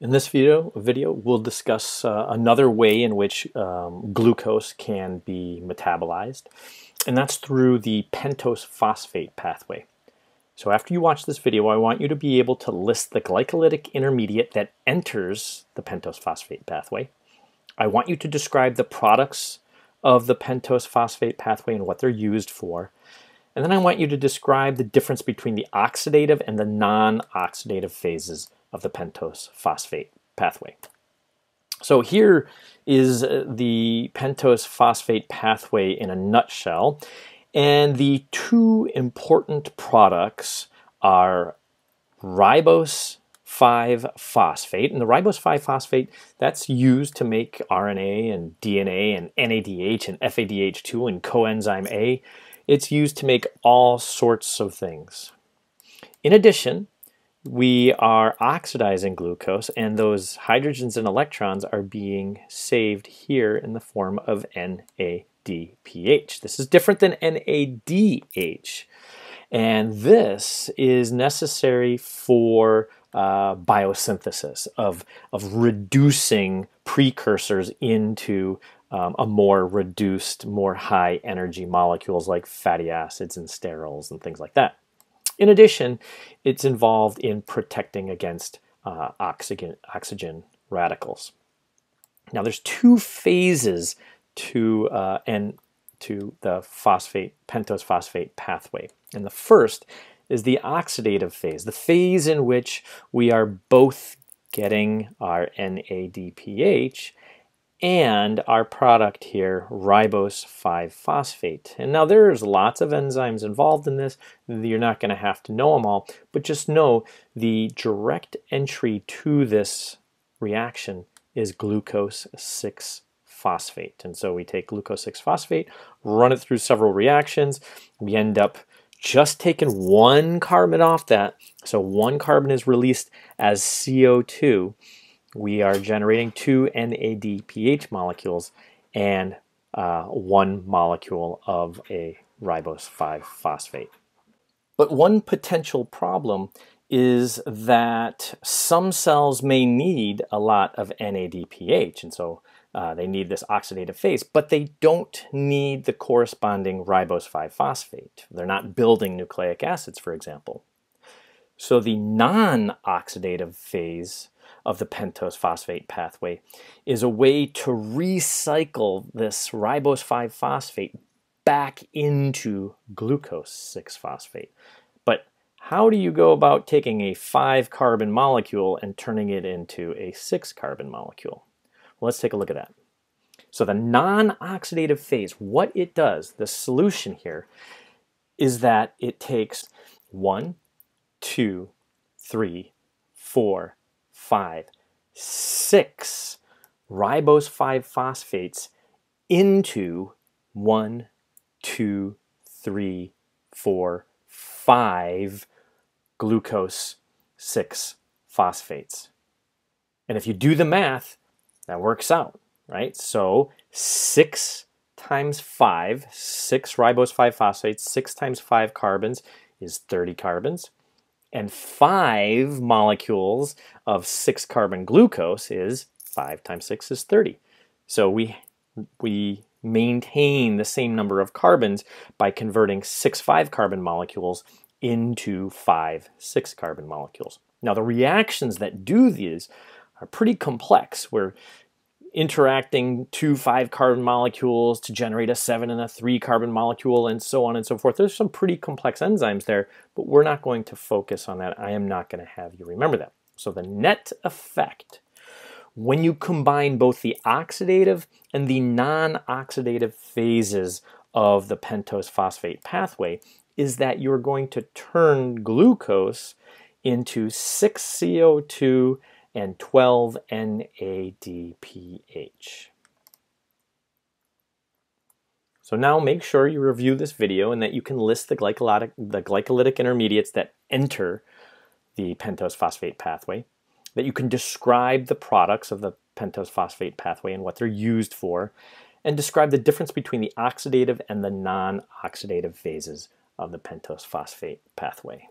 In this video, video we'll discuss uh, another way in which um, glucose can be metabolized, and that's through the pentose phosphate pathway. So after you watch this video, I want you to be able to list the glycolytic intermediate that enters the pentose phosphate pathway. I want you to describe the products of the pentose phosphate pathway and what they're used for. And then I want you to describe the difference between the oxidative and the non-oxidative phases of the pentose phosphate pathway. So here is the pentose phosphate pathway in a nutshell. And the two important products are ribose 5-phosphate. And the ribose 5-phosphate, that's used to make RNA and DNA and NADH and FADH2 and coenzyme A. It's used to make all sorts of things. In addition, we are oxidizing glucose and those hydrogens and electrons are being saved here in the form of NADPH. This is different than NADH and this is necessary for uh, biosynthesis of, of reducing precursors into um, a more reduced, more high energy molecules like fatty acids and sterols and things like that. In addition, it's involved in protecting against uh, oxygen, oxygen radicals. Now, there's two phases to uh, and to the phosphate pentose phosphate pathway, and the first is the oxidative phase, the phase in which we are both getting our NADPH and our product here, ribose 5-phosphate. And now there's lots of enzymes involved in this. You're not going to have to know them all, but just know the direct entry to this reaction is glucose 6-phosphate. And so we take glucose 6-phosphate, run it through several reactions. We end up just taking one carbon off that. So one carbon is released as CO2 we are generating two NADPH molecules and uh, one molecule of a ribose 5-phosphate. But one potential problem is that some cells may need a lot of NADPH, and so uh, they need this oxidative phase, but they don't need the corresponding ribose 5-phosphate. They're not building nucleic acids, for example. So the non-oxidative phase of the pentose phosphate pathway is a way to recycle this ribose 5-phosphate back into glucose 6-phosphate. But how do you go about taking a 5-carbon molecule and turning it into a 6-carbon molecule? Well, let's take a look at that. So the non-oxidative phase, what it does, the solution here, is that it takes one, two, three, four, five, six ribose 5 phosphates into one, two, three, four, five glucose 6 phosphates. And if you do the math, that works out, right? So 6 times 5, 6 ribose 5 phosphates, 6 times 5 carbons is 30 carbons and five molecules of six carbon glucose is five times six is 30. So we, we maintain the same number of carbons by converting six five carbon molecules into five six carbon molecules. Now the reactions that do these are pretty complex where interacting two five carbon molecules to generate a seven and a three carbon molecule and so on and so forth. There's some pretty complex enzymes there, but we're not going to focus on that. I am not going to have you remember that. So the net effect when you combine both the oxidative and the non-oxidative phases of the pentose phosphate pathway is that you're going to turn glucose into 6CO2 and 12 NADPH. So now make sure you review this video and that you can list the glycolytic, the glycolytic intermediates that enter the pentose phosphate pathway, that you can describe the products of the pentose phosphate pathway and what they're used for, and describe the difference between the oxidative and the non-oxidative phases of the pentose phosphate pathway.